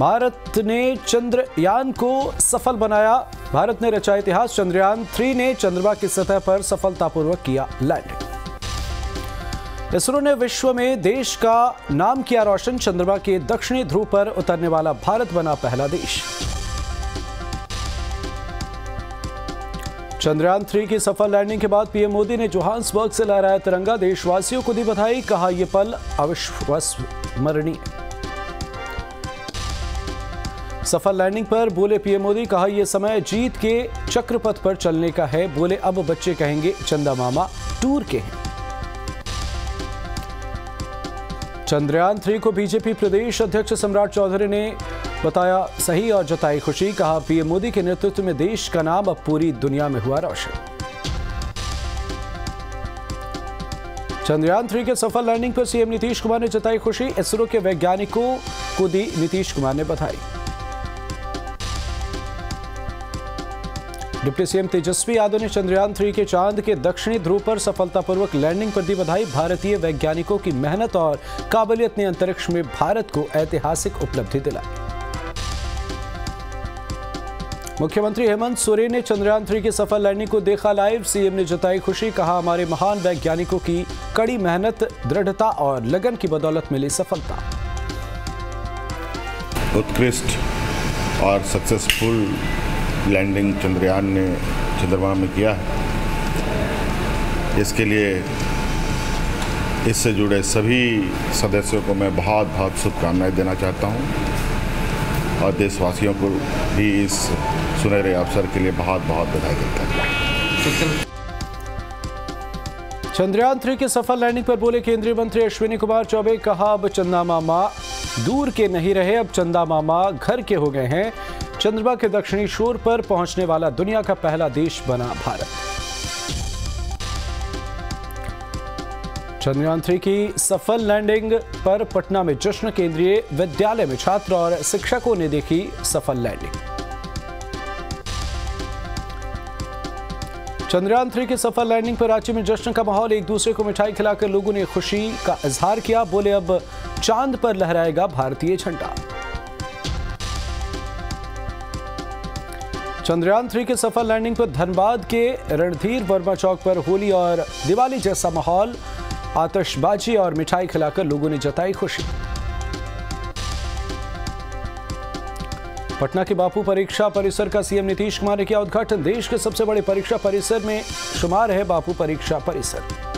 भारत ने चंद्रयान को सफल बनाया। भारत ने रचा इतिहास, चंद्रयान थ्री ने चंद्रमा की सतह पर सफलतापूर्वक किया लैंडिंग इसरो ने विश्व में देश का नाम किया रोशन, चंद्रमा के दक्षिणी ध्रुव पर उतरने वाला भारत बना पहला देश। चंद्रयान थ्री की सफल लैंडिंग के बाद पीएम मोदी ने जोहान्सबर्ग से लहराया तिरंगा। देशवासियों को दी बधाई, कहा यह पल अविश्वसनीय। सफल लैंडिंग पर बोले पीएम मोदी, कहा यह समय जीत के चक्रपथ पर चलने का है। बोले, अब बच्चे कहेंगे, चंदा मामा टूर के हैं। चंद्रयान थ्री को बीजेपी प्रदेश अध्यक्ष सम्राट चौधरी ने बताया, सही और जताई खुशी, कहा पीएम मोदी के नेतृत्व में देश का नाम अब पूरी दुनिया में हुआ रोशन। चंद्रयान थ्री के सफल लैंडिंग पर सीएम नीतीश कुमार ने जताई खुशी। इसरो के वैज्ञानिकों को दी नीतीश कुमार ने बधाई। डिप्टी सीएम तेजस्वी यादव ने चंद्रयान थ्री के चाँद के दक्षिणी ध्रुव पर सफलतापूर्वक लैंडिंग पर दी बधाई भारतीय वैज्ञानिकों की मेहनत और काबिलियत ने अंतरिक्ष में भारत को ऐतिहासिक उपलब्धि दिलाई। मुख्यमंत्री हेमंत सोरेन ने चंद्रयान थ्री की सफल लैंडिंग को देखा लाइव। सीएम ने जताई खुशी, कहा, हमारे महान वैज्ञानिकों की कड़ी मेहनत, दृढ़ता और लगन की बदौलत मिली सफलता। उत्कृष्ट और सक्सेसफुल लैंडिंग चंद्रयान ने चंद्रमा में किया। है इसके लिए इससे जुड़े सभी सदस्यों को मैं बहुत बहुत शुभकामनाएँ देना चाहता हूँ और देशवासियों को भी इस सुनहरे अवसर के लिए बहुत बहुत बधाई देता हूँ। चंद्रयान थ्री के सफल लैंडिंग पर बोले केंद्रीय मंत्री अश्विनी कुमार चौबे, कहा, अब चंदा मामा दूर के नहीं रहे, अब चंदा मामा घर के हो गए हैं। चंद्रमा के दक्षिणी शोर पर पहुँचने वाला दुनिया का पहला देश बना भारत। चंद्रयान थ्री की सफल लैंडिंग पर पटना में जश्न केंद्रीय विद्यालय में छात्र और शिक्षकों ने देखी सफल लैंडिंग। चंद्रयान थ्री की सफल लैंडिंग पर रांची में जश्न का माहौल एक दूसरे को मिठाई खिलाकर लोगों ने खुशी का इजहार किया। बोले, अब चाँद पर लहराएगा भारतीय झंडा। चंद्रयान थ्री के सफल लैंडिंग पर धनबाद के रणधीर वर्मा चौक पर होली और दिवाली जैसा माहौल, आतशबाजी और मिठाई खिलाकर लोगों ने जताई खुशी। पटना के बापू परीक्षा परिसर का सीएम नीतीश कुमार ने किया उद्घाटन। देश के सबसे बड़े परीक्षा परिसर में शुमार है बापू परीक्षा परिसर।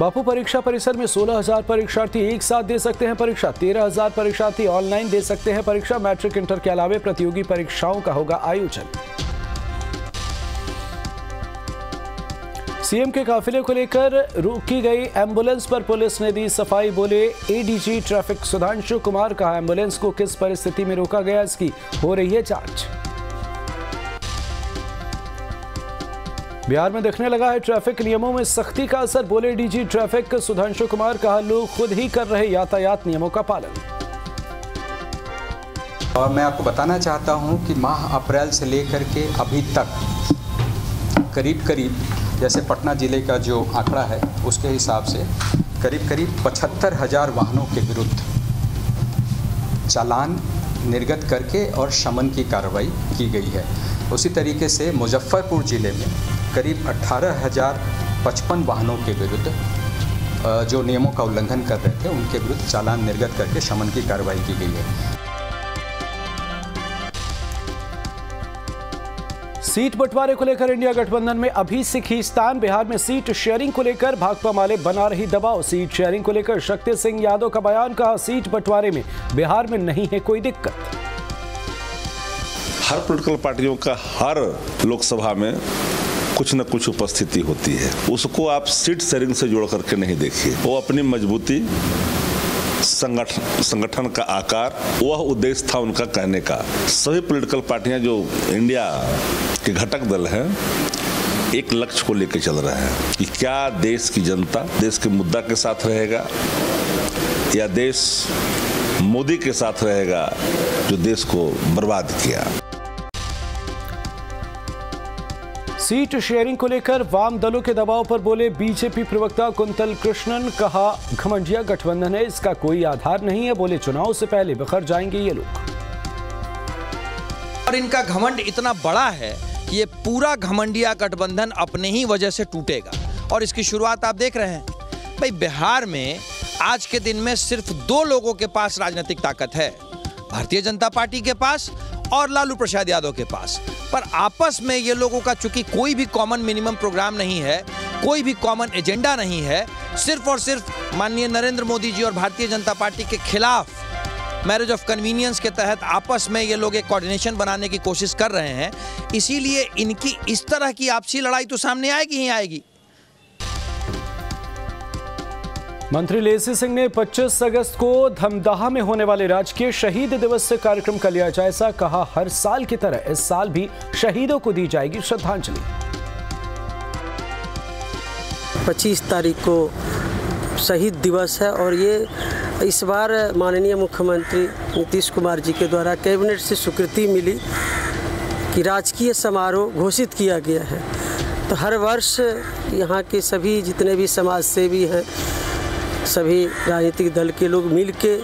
बापू परीक्षा परिसर में 16,000 परीक्षार्थी एक साथ दे सकते हैं परीक्षा 13,000 परीक्षार्थी ऑनलाइन दे सकते हैं परीक्षा। मैट्रिक इंटर के अलावे प्रतियोगी परीक्षाओं का होगा आयोजन। सीएम के काफिले को लेकर रोकी गई एंबुलेंस पर पुलिस ने दी सफ़ाई बोले एडीजी ट्रैफ़िक सुधांशु कुमार कहा एंबुलेंस को किस परिस्थिति में रोका गया इसकी हो रही है जाँच। बिहार में देखने लगा है, ट्रैफ़िक नियमों में सख्ती का असर, बोले डीजी ट्रैफ़िक सुधांशु कुमार, कहा लोग खुद ही कर रहे यातायात नियमों का पालन। और मैं आपको बताना चाहता हूँ कि माह अप्रैल से लेकर के अभी तक करीब करीब जैसे पटना ज़िले का जो आंकड़ा है, उसके हिसाब से करीब करीब पचहत्तर हज़ार वाहनों के विरुद्ध चालान निर्गत करके और शमन की कार्रवाई की गई है। उसी तरीके से मुजफ्फरपुर ज़िले में करीब अट्ठारह हज़ार पचपन वाहनों के विरुद्ध जो नियमों का उल्लंघन कर रहे थे उनके विरुद्ध चालान निर्गत करके शमन की कार्रवाई की गई है। सीट बंटवारे को लेकर इंडिया गठबंधन में अभी से खींचतान बिहार में सीट शेयरिंग को लेकर भाकपा माले बना रही दबाव। सीट शेयरिंग को लेकर शक्ति सिंह यादव का बयान कहा सीट बंटवारे में बिहार में नहीं है कोई दिक्कत। हर पोलिटिकल पार्टियों का हर लोकसभा में कुछ न कुछ उपस्थिति होती है। उसको आप सीट शेयरिंग से जोड़ करके नहीं देखिए। वो अपनी मजबूती संगठन संगठन का आकार, वह उद्देश्य था उनका कहने का। सभी पॉलिटिकल पार्टियाँ जो इंडिया के घटक दल हैं, एक लक्ष्य को लेकर चल रहे हैं कि क्या देश की जनता, देश के मुद्दा के साथ रहेगा, या देश मोदी के साथ रहेगा, जो देश को बर्बाद किया। सीट शेयरिंग को लेकर वाम दलों के दबाव पर बोले बीजेपी प्रवक्ता कुंतल कृष्णन। कहा, घमंडिया गठबंधन है, इसका कोई आधार नहीं है, बोले चुनाव से पहले बिखर जाएँगे ये लोग। और इनका घमंड इतना बड़ा है कि ये पूरा घमंडिया गठबंधन अपने ही वजह से टूटेगा। और इसकी शुरुआत आप देख रहे हैं। भाई, बिहार में आज के दिन में सिर्फ़ दो लोगों के पास राजनीतिक ताकत है। भारतीय जनता पार्टी के पास और लालू प्रसाद यादव के पास। पर आपस में ये लोगों का चूँकि कोई भी कॉमन मिनिमम प्रोग्राम नहीं है, कोई भी कॉमन एजेंडा नहीं है, सिर्फ़ और सिर्फ़ माननीय नरेंद्र मोदी जी और भारतीय जनता पार्टी के खिलाफ मैरिज ऑफ़ कन्वीनियंस के तहत आपस में ये लोग एक कोऑर्डिनेशन बनाने की कोशिश कर रहे हैं। इसीलिए इनकी इस तरह की आपसी लड़ाई तो सामने आएगी ही आएगी। मंत्री लेसी सिंह ने 25 अगस्त को धमदाहा में होने वाले राजकीय शहीद दिवस कार्यक्रम का लिया जायजा कहा। हर साल की तरह इस साल भी शहीदों को दी जाएगी श्रद्धांजलि। 25 तारीख को शहीद दिवस है और ये इस बार माननीय मुख्यमंत्री नीतीश कुमार जी के द्वारा कैबिनेट से स्वीकृति मिली कि राजकीय समारोह घोषित किया गया है। तो हर वर्ष यहाँ के सभी जितने भी समाज सेवी हैं सभी राजनीतिक दल के लोग मिल के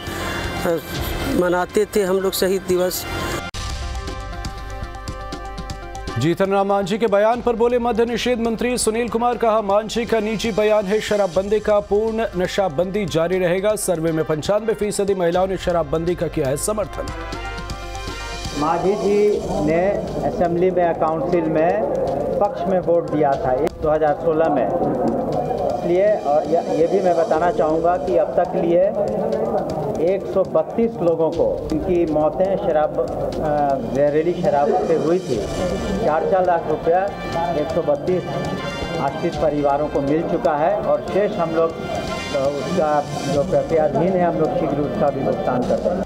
मनाते थे हम लोग शहीद दिवस। जीतन राम मांझी के बयान पर बोले मध्य निषेध मंत्री सुनील कुमार कहा मांझी का निजी बयान है शराबबंदी का पूर्ण नशाबंदी जारी रहेगा। सर्वे में पंचानवे फ़ीसदी महिलाओं ने शराबबंदी का किया है समर्थन। मांझी जी ने असेंबली में काउंसिल में पक्ष में वोट दिया था 2016 में। इसलिए और ये भी मैं बताना चाहूँगा कि अब तक लिए 132 लोगों को इनकी मौतें शराब जहरीली शराब से हुई थी। चार चार लाख रुपया 132 आश्रित परिवारों को मिल चुका है और शेष हम लोग अ, उसका जो प्रक्रियाधीन है हम लोग शीघ्र उसका भी भुगतान करते हैं।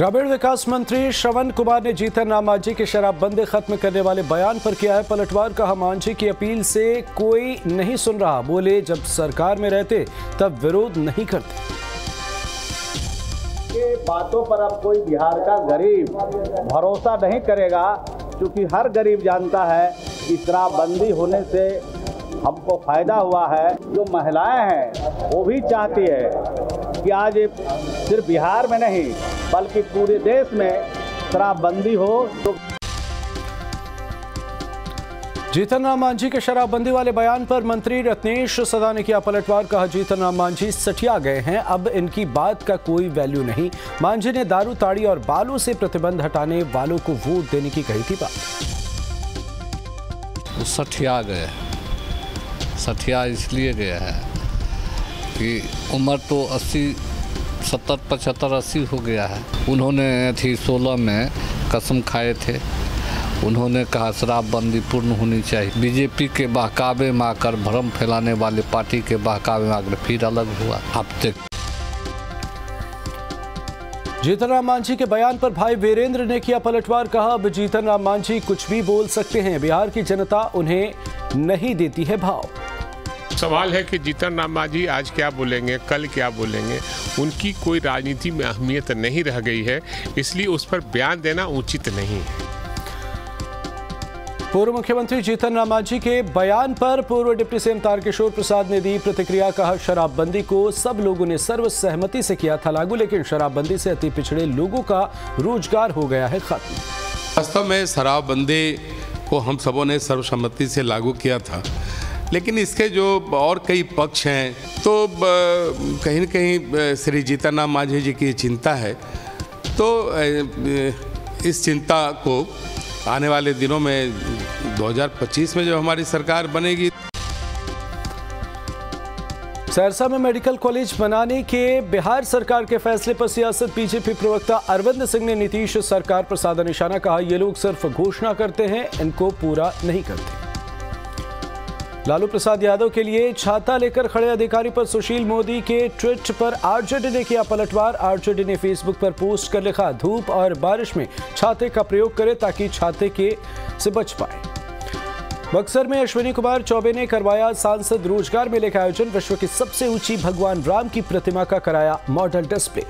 ग्रामीण विकास मंत्री श्रवण कुमार ने जीतन राम मांझी के शराबबंदी खत्म करने वाले बयान पर किया है पलटवार। कहा, मांझी की अपील से कोई नहीं सुन रहा। बोले, जब सरकार में रहते, तब विरोध नहीं करते। के बातों पर अब कोई बिहार का गरीब भरोसा नहीं करेगा, क्योंकि हर गरीब जानता है कि शराबबंदी होने से हमको फ़ायदा हुआ है। जो महिलाएँ हैं, वो भी चाहती है कि आज सिर्फ़ बिहार में नहीं बल्कि पूरे देश में शराबबंदी हो तो जीतन राम मांझी के शराबबंदी वाले बयान पर मंत्री रत्नेश सदा ने किया पलटवार कहा जीतन राम मांझी सठिया गए हैं अब इनकी बात का कोई वैल्यू नहीं। मांझी ने दारू ताड़ी और बालू से प्रतिबंध हटाने वालों को वोट देने की कही थी बात। वो सठिया गए सठिया इसलिए गया है कि उम्र तो अस्सी सत्तर पचहत्तर अस्सी हो गया है। उन्होंने थी सोलह में कसम खाए थे। उन्होंने कहा शराबबंदी पूर्ण होनी चाहिए। बीजेपी के बहकावे में आकर भ्रम फैलाने वाले पार्टी के बहकावे में आकर फिर अलग हुआ। जीतन राम मांझी के बयान पर भाई वीरेंद्र ने किया पलटवार, कहा, अब जीतन राम मांझी कुछ भी बोल सकते हैं। बिहार की जनता उन्हें नहीं देती है भाव। सवाल है कि जीतन राम मांझी आज क्या बोलेंगे कल क्या बोलेंगे? उनकी कोई राजनीति में अहमियत नहीं रह गई है इसलिए उस पर बयान देना उचित नहीं। है पूर्व मुख्यमंत्री जीतन राम मांझी के बयान पर पूर्व डिप्टी सीएम तारकिशोर प्रसाद ने दी प्रतिक्रिया कहा शराबबंदी को सब लोगों ने सर्वसहमति से किया था लागू लेकिन शराबबंदी से अति पिछड़े लोगों का रोज़गार हो गया है खत्म। वास्तव में शराबबंदी को हम सबों ने सर्वसम्मति से लागू किया था। लेकिन इसके जो और कई पक्ष हैं तो कहीं ना कहीं श्री जीतनराम मांझी जी की चिंता है। तो इस चिंता को आने वाले दिनों में 2025 में जब हमारी सरकार बनेगी। सहरसा में मेडिकल कॉलेज बनाने के बिहार सरकार के फैसले पर सियासत बीजेपी प्रवक्ता अरविंद सिंह ने नीतीश सरकार पर साधा निशाना कहा। ये लोग सिर्फ़ घोषणा करते हैं, इनको पूरा नहीं करते। लालू प्रसाद यादव के लिए छाता लेकर खड़े अधिकारी पर सुशील मोदी के ट्वीट पर आरजेडी ने किया पलटवार। आरजेडी ने फेसबुक पर पोस्ट कर लिखा, धूप और बारिश में छाते का प्रयोग करें ताकि छाते के से बच पाए। बक्सर में अश्विनी कुमार चौबे ने करवाया सांसद रोज़गार मेले का आयोजन। विश्व की सबसे ऊँची भगवान राम की प्रतिमा का कराया मॉडल डिस्प्ले।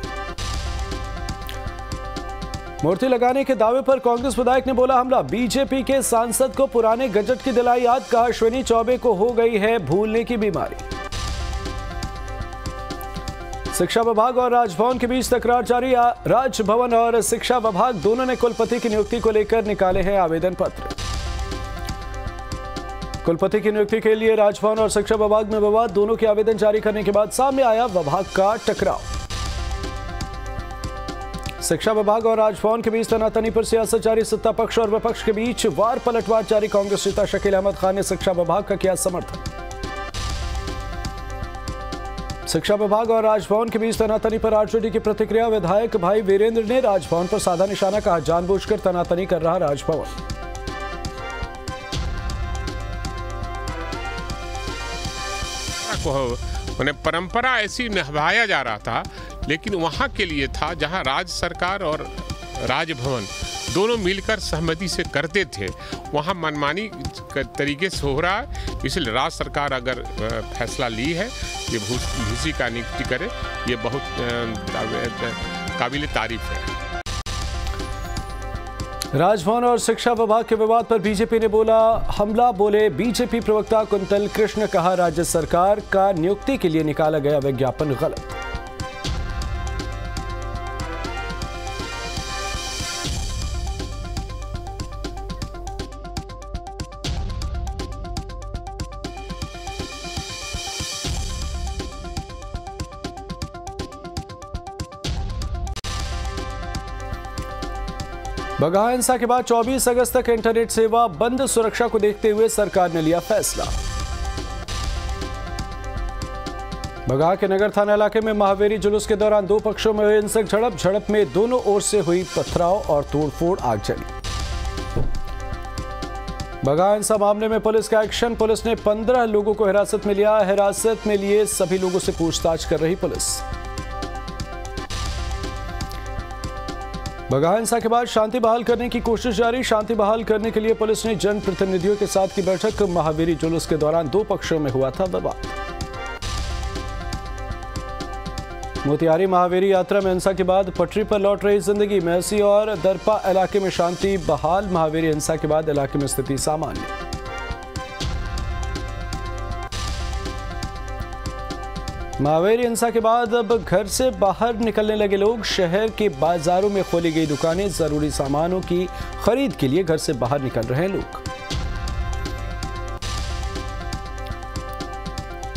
मूर्ति लगाने के दावे पर कांग्रेस विधायक ने बोला हमला। बीजेपी के सांसद को पुराने गजट की दिलाई याद, कहा अश्विनी चौबे को हो गई है भूलने की बीमारी। शिक्षा विभाग और राजभवन के बीच तकरार जारी। राजभवन और शिक्षा विभाग दोनों ने कुलपति की नियुक्ति को लेकर निकाले हैं आवेदन पत्र। कुलपति की नियुक्ति के लिए राजभवन और शिक्षा विभाग में विवाद, दोनों के आवेदन जारी करने के बाद सामने आया विभाग का टकराव। शिक्षा विभाग और राजभवन के बीच तनातनी पर सियासत जारी सत्ता पक्ष और विपक्ष के बीच वार पलटवार जारी। कांग्रेस नेता शकील अहमद खान ने शिक्षा विभाग का किया समर्थन। शिक्षा विभाग और राजभवन के बीच तनातनी पर आरजेडी की प्रतिक्रिया। विधायक भाई वीरेंद्र ने राजभवन पर साधा निशाना कहा, जानबूझकर तनातनी कर रहा राजभवन। को परंपरा ऐसी निभाया जा रहा था लेकिन वहाँ के लिए था जहाँ राज्य सरकार और राजभवन दोनों मिलकर सहमति से करते थे। वहाँ मनमानी तरीके से हो रहा है। इसलिए राज्य सरकार अगर फैसला ली है, ये भूसी का नियुक्ति करे, ये बहुत काबिल तारीफ़ है। राजभवन और शिक्षा विभाग के विवाद पर बीजेपी ने बोला हमला, बोले बीजेपी प्रवक्ता कुंतल कृष्ण कहा राज्य सरकार का नियुक्ति के लिए निकाला गया विज्ञापन गलत। बगहा हिंसा के बाद 24 अगस्त तक इंटरनेट सेवा बंद, सुरक्षा को देखते हुए सरकार ने लिया फैसला। बगहा के नगर थाना इलाके में महावेरी जुलूस के दौरान दो पक्षों में हुई हिंसक झड़प। झड़प में दोनों ओर से हुई पथराव और तोड़फोड़ आगजनी बगहा हिंसा मामले में पुलिस का एक्शन। पुलिस ने 15 लोगों को हिरासत में लिया। हिरासत में लिए सभी लोगों से पूछताछ कर रही पुलिस। बगहा हिंसा के बाद शांति बहाल करने की कोशिश जारी। शांति बहाल करने के लिए पुलिस ने जनप्रतिनिधियों के साथ की बैठक। महावीरी जुलूस के दौरान दो पक्षों में हुआ था विवाद। मोतिहारी महावीरी यात्रा में हिंसा के बाद पटरी पर लौट रही ज़िंदगी महसी और दरपा इलाके में शांति बहाल। महावीरी हिंसा के बाद इलाके में स्थिति सामान्य। महावीर हिंसा के बाद अब घर से बाहर निकलने लगे लोग। शहर के बाजारों में खोली गई दुकानें, ज़रूरी सामानों की खरीद के लिए घर से बाहर निकल रहे हैं लोग।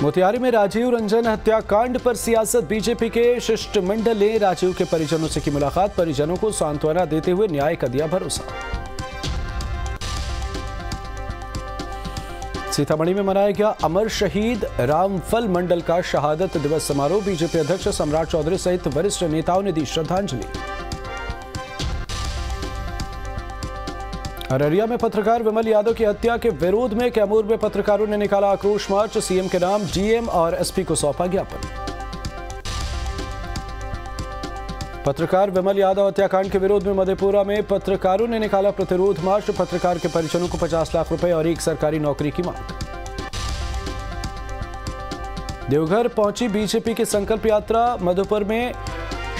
मोतिहारी में राजीव रंजन हत्याकांड पर सियासत। बीजेपी के शिष्टमंडल ने राजीव के परिजनों से की मुलाकात। परिजनों को सांत्वना देते हुए न्याय का दिया भरोसा। सीतामढ़ी में मनाया गया अमर शहीद रामफल मंडल का शहादत दिवस समारोह। बीजेपी अध्यक्ष सम्राट चौधरी सहित वरिष्ठ नेताओं ने दी श्रद्धांजलि। अररिया में पत्रकार विमल यादव की हत्या के विरोध में कैमूर में पत्रकारों ने निकाला आक्रोश मार्च। सीएम के नाम, डीएम और एसपी को सौंपा ज्ञापन। पत्रकार विमल यादव हत्याकांड के विरोध में मधेपुरा में पत्रकारों ने निकाला प्रतिरोध मार्च। पत्रकार के परिजनों को 50 लाख रुपए और एक सरकारी नौकरी की मांग। देवघर पहुँची बीजेपी की संकल्प यात्रा। मधुपुर में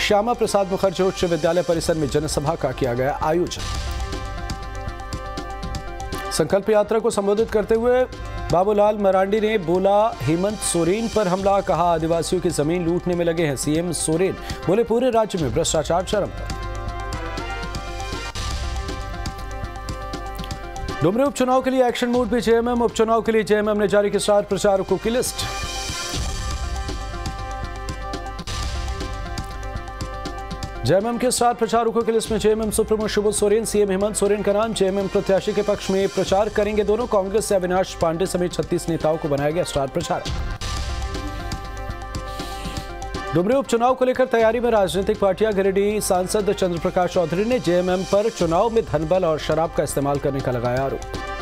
श्यामा प्रसाद मुखर्जी उच्च विद्यालय परिसर में जनसभा का किया गया आयोजन। संकल्प यात्रा को संबोधित करते हुए बाबूलाल मरांडी ने बोला, हेमंत सोरेन पर हमला, कहा आदिवासियों की ज़मीन लूटने में लगे हैं सीएम सोरेन। बोले, पूरे राज्य में भ्रष्टाचार चरम पर। डुमरे उपचुनाव के लिए एक्शन मोड भी जेएमएम उपचुनाव के लिए जेएमएम ने जारी की स्टार प्रचारकों की लिस्ट। जेएमएम के स्टार प्रचारकों के लिस्ट में JMM supremo Shibu Soren CM Hemant Soren का नाम। जेएमएम प्रत्याशी के पक्ष में प्रचार करेंगे दोनों। कांग्रेस से अविनाश पांडे समेत 36 नेताओं को बनाया गया स्टार प्रचारक डुमरी उपचुनाव को लेकर तैयारी में राजनीतिक पार्टियाँ गिरिडीह सांसद चंद्र प्रकाश चौधरी ने जेएमएम पर चुनाव में धनबल और शराब का इस्तेमाल करने का लगाया आरोप।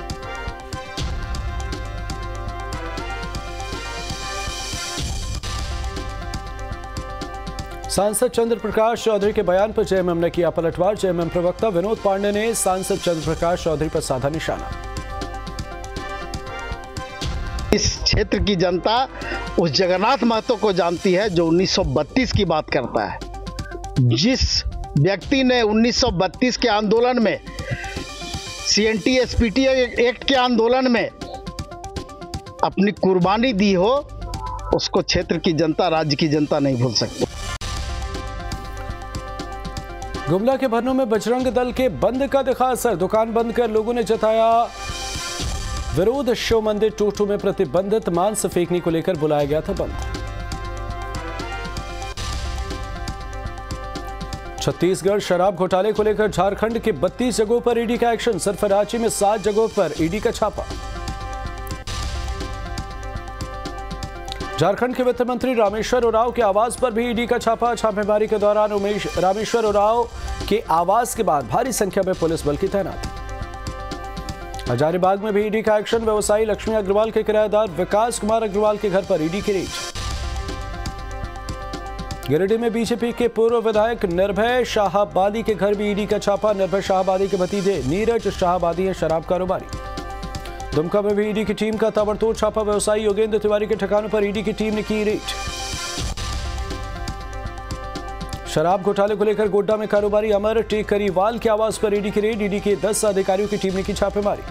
सांसद चंद्र प्रकाश चौधरी के बयान पर जेएमएम ने किया पलटवार। जेएमएम प्रवक्ता विनोद पांडे ने सांसद चंद्र प्रकाश चौधरी पर साधा निशाना। इस क्षेत्र की जनता उस जगन्नाथ महतो को जानती है जो 1932 की बात करता है। जिस व्यक्ति ने 1932 के आंदोलन में C N T S P act के आंदोलन में अपनी कुर्बानी दी हो, उसको क्षेत्र की जनता, राज्य की जनता नहीं भूल सकती। गुमला के भरनों में बजरंग दल के बंद का दिखा असर। दुकान बंद कर लोगों ने जताया विरोध। शिव मंदिर टूटू में प्रतिबंधित, मांस फेंकने को लेकर बुलाया गया था बंद। छत्तीसगढ़ शराब घोटाले को लेकर झारखंड के 32 जगहों पर ईडी का एक्शन। सिर्फ़ रांची में सात जगहों पर ईडी का छापा। झारखंड के वित्त मंत्री रामेश्वर उराव के आवास पर भी ईडी का छापा। छापेमारी के दौरान उमेश रामेश्वर उराव के आवास के बाद भारी संख्या में पुलिस बल की तैनाती। हजारीबाग में भी ईडी का एक्शन, व्यवसायी लक्ष्मी अग्रवाल के किराएदार विकास कुमार अग्रवाल के घर पर ईडी की रेड गिरिडीह में बीजेपी के पूर्व विधायक निर्भय शाहबादी के घर भी ईडी का छापा। निर्भय शाहबादी के भतीजे नीरज शाहबादी है शराब कारोबारी। दुमका में भी ईडी की टीम का ताबड़तोड़ छापा, व्यवसायी योगेंद्र तिवारी के ठिकानों पर ईडी की टीम ने की रेड। शराब घोटाले को लेकर गोड्डा में कारोबारी अमर टेकरीवाल के आवास पर ईडी की रेड, ईडी के 10 अधिकारियों की टीम ने की छापेमारी।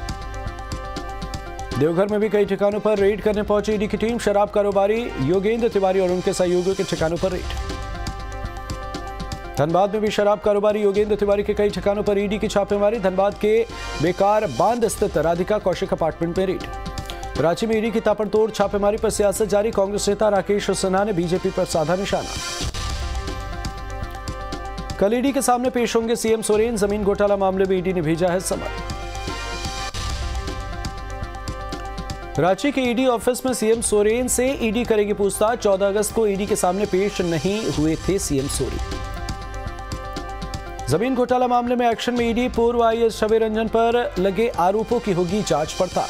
देवघर में भी कई ठिकानों पर रेड करने पहुँची ईडी की टीम। शराब कारोबारी योगेंद्र तिवारी और उनके सहयोगियों के ठिकानों पर रेड। धनबाद में भी शराब कारोबारी योगेंद्र तिवारी के कई ठिकानों पर ईडी की छापेमारी। धनबाद के बेकार बाँध स्थित राधिका कौशिक अपार्टमेंट में रेड। रांची में ईडी की तापड़तोड़ छापेमारी पर सियासत जारी, कांग्रेस नेता राकेश सिन्हा ने बीजेपी पर साधा निशाना। कल ईडी के सामने पेश होंगे सीएम सोरेन, ज़मीन घोटाला मामले में ईडी ने भेजा है समन। रांची के ईडी ऑफ़िस में सीएम सोरेन से ईडी करेगी पूछताछ। 14 अगस्त को ईडी के सामने पेश नहीं हुए थे सीएम सोरेन। ज़मीन घोटाला मामले में एक्शन में ईडी, पूर्व आईएएस छवि रंजन पर लगे आरोपों की होगी जाँच पड़ताल।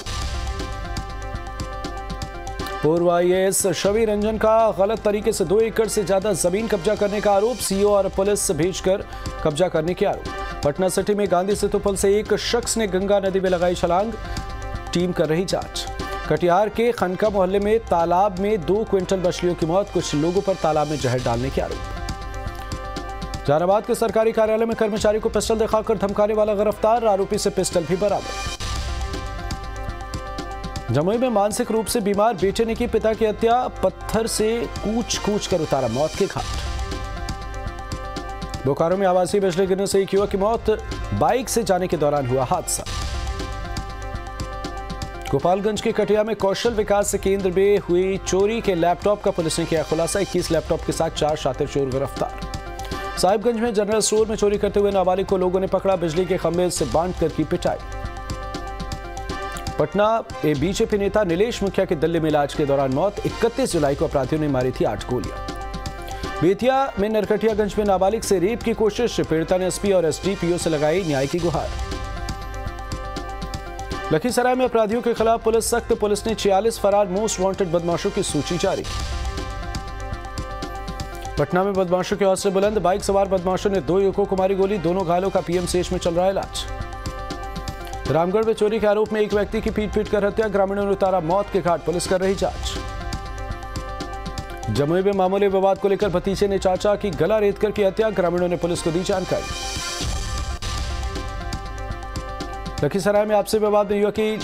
पूर्व आईएएस छवि रंजन का गलत तरीके से दो एकड़ से ज़्यादा ज़मीन कब्जा करने का आरोप, सीओ और पुलिस भेजकर कब्जा करने के आरोप। पटना सिटी में गांधी सेतु पुल से एक शख्स ने गंगा नदी में लगाई छलांग। टीम कर रही जाँच। कटिहार के खनका मोहल्ले में तालाब में दो क्विंटल मछलियों की मौत, कुछ लोगों पर तालाब में जहर डालने के आरोप। जहानाबाद के सरकारी कार्यालय में कर्मचारी को पिस्टल दिखाकर धमकाने वाला गिरफ़्तार, आरोपी से पिस्टल भी बरामद। जमुई में मानसिक रूप से बीमार बेटे ने की पिता की हत्या, पत्थर से कूच कूच कर उतारा मौत के घाट। बोकारो में आवासीय बिजली गिरने से एक युवक की मौत, बाइक से जाने के दौरान हुआ हादसा। गोपालगंज के कटिया में कौशल विकास केंद्र में हुई चोरी के लैपटॉप का पुलिस ने किया खुलासा। 21 लैपटॉप के साथ चार शातिर चोर गिरफ़्तार। साहिबगंज में जनरल स्टोर में चोरी करते हुए नाबालिग को लोगों ने पकड़ा, बिजली के खंभे से बाँध कर की पिटाई। पटना ए बीजेपी नेता नीलेश मुखिया के दिल्ली में इलाज के दौरान मौत 31 जुलाई को अपराधियों ने मारी थी आठ गोलियाँ। बेतिया में नरकटियागंज में नाबालिग से रेप की कोशिश, पीड़िता ने एसपी और एसडीपीओ से लगाई न्याय की गुहार। लखीसराय में अपराधियों के खिलाफ पुलिस सख्त, पुलिस ने 46 फरार, मोस्ट वांटेड बदमाशों की सूची जारी। पटना में बदमाशों के हौसले बुलंद बाइक सवार बदमाशों ने दो युवकों को मारी गोली। दोनों घायलों का पीएमसीएच में चल रहा इलाज। रामगढ़ में चोरी के आरोप में एक व्यक्ति की पीट पीट कर हत्या। ग्रामीणों ने उतारा मौत के घाट। पुलिस कर रही जाँच। जमुई में मामूली विवाद को लेकर भतीजे ने चाचा की गला रेत कर की हत्या। ग्रामीणों ने पुलिस को दी जानकारी। लखीसराय में आपसी विवाद में युवक की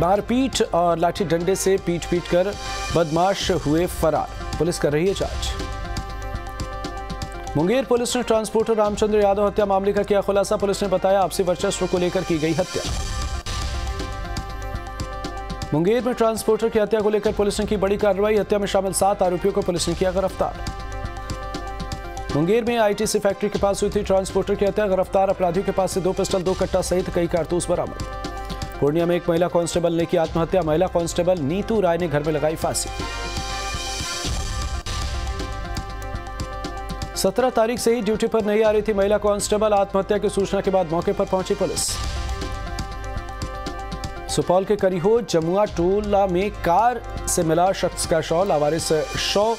मारपीट और लाठी डंडे से पीट पीट कर बदमाश हुए फरार। पुलिस कर रही है जाँच। मुंगेर पुलिस ने ट्रांसपोर्टर रामचंद्र यादव हत्या मामले का किया खुलासा। पुलिस ने बताया, आपसी वर्चस्व को लेकर की गई हत्या। मुंगेर में ट्रांसपोर्टर की हत्या को लेकर पुलिस ने की बड़ी कार्रवाई। हत्या में शामिल सात आरोपियों को पुलिस ने किया गिरफ़्तार। मुंगेर में आईटीसी फैक्ट्री के पास हुई थी ट्रांसपोर्टर की हत्या। गिरफ़्तार अपराधियों के पास से दो पिस्टल दो कट्टा सहित कई कारतूस बरामद। पूर्णिया में एक महिला कांस्टेबल ने की आत्महत्या। महिला कांस्टेबल नीतू राय ने घर में लगाई फांसी। सत्रह तारीख से ही ड्यूटी पर नहीं आ रही थी महिला कांस्टेबल। आत्महत्या की सूचना के बाद मौके पर पहुँची पुलिस। सुपौल के करीहो जमुआ टोला में कार से मिला शख्स का शव। लावारिस शव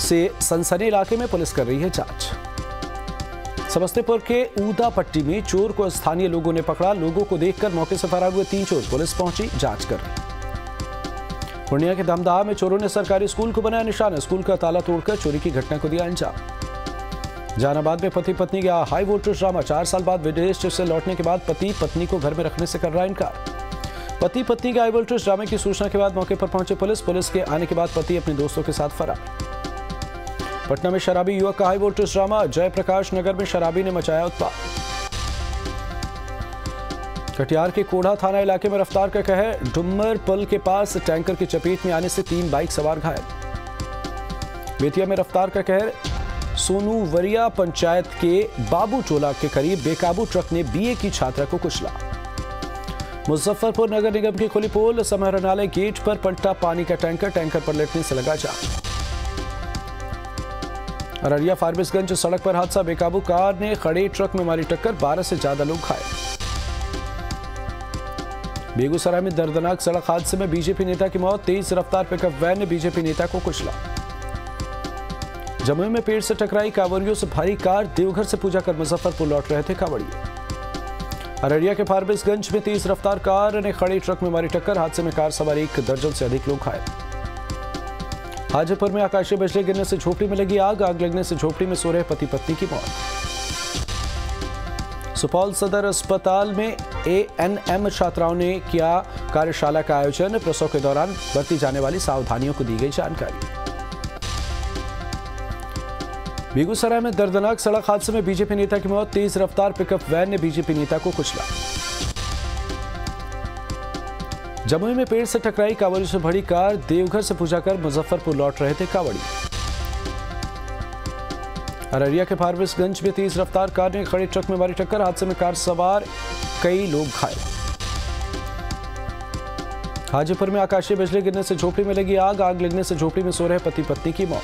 से सनसनी इलाके में पुलिस कर रही है जाँच। समस्तीपुर के ऊदा पट्टी में चोर को स्थानीय लोगों ने पकड़ा। लोगों को देखकर मौके से फरार हुए तीन चोर। पुलिस पहुँची जाँच कर। पूर्णिया के दमदाह में चोरों ने सरकारी स्कूल को बनाया निशाना। स्कूल का ताला तोड़कर चोरी की घटना को दिया अंजाम। जहानाबाद में पति पत्नी का हाई वोल्टेज ड्रामा चार साल बाद विदेश से लौटने के बाद पति पत्नी को घर में रखने से कर रहा इनकार। पति पत्नी के हाई वोल्टेज ड्रामे की सूचना के बाद मौके पर पहुँचे पुलिस। पुलिस के आने के बाद पति अपने दोस्तों के साथ फरार। पटना में शराबी युवक का high voltage drama Jayprakash Nagar में शराबी ने मचाया उत्पाद कटिहार के कोढ़ा थाना इलाके में रफ्तार का कहर डुम्मर पुल के पास टैंकर की चपेट में आने से तीन बाइक सवार घायल। बेतिया में रफ्तार का कहर सोनू वरिया पंचायत के बाबू टोला के करीब बेकाबू ट्रक ने बीए की छात्रा को कुचला। मुजफ्फरपुर नगर निगम की खुली पोल समाहरणालय गेट पर पलटा पानी का टैंकर टैंकर पर लेटने से लगा जाम अररिया, फारबिसगंज सड़क पर हादसा, बेकाबू कार ने खड़े ट्रक में मारी टक्कर 12 से ज़्यादा लोग घायल। बेगूसराय में दर्दनाक सड़क हादसे में बीजेपी नेता की मौत, तेज रफ्तार पिकअप वैन ने बीजेपी नेता को कुचला। जमुई में पेड़ से टकराई कांवरियों से भारी कार देवघर से पूजा कर मुजफ्फरपुर लौट रहे थे कांवड़िए अररिया के फारबिसगंज में तेज रफ्तार कार ने खड़े ट्रक में मारी टक्कर, हादसे में कार सवार एक दर्जन से अधिक लोग घायल। हाजीपुर में आकाशीय बिजली गिरने से झोपड़ी में लगी आग आग लगने से झोपड़ी में सो रहे पति पत्नी की मौत। सुपौल सदर अस्पताल में एएनएम छात्राओं ने किया कार्यशाला का आयोजन, प्रसव के दौरान बरती जाने वाली सावधानियों को दी गई जानकारी। बेगूसराय में दर्दनाक सड़क हादसे में बीजेपी नेता की मौत। तेज रफ्तार पिकअप वैन ने बीजेपी नेता को कुचला। जमुई में पेड़ से टकराई कांवड़ी से भरी कार। देवघर से पूजा कर मुजफ्फरपुर लौट रहे थे कांवड़ी। अररिया के फारबिसगंज में तेज रफ्तार कार ने खड़े ट्रक में मारी टक्कर। हादसे में कार सवार कई लोग घायल। हाजीपुर में आकाशीय बिजली गिरने से झोपड़ी में लगी आग। आग लगने से झोपड़ी में सो रहे पति पत्नी की मौत।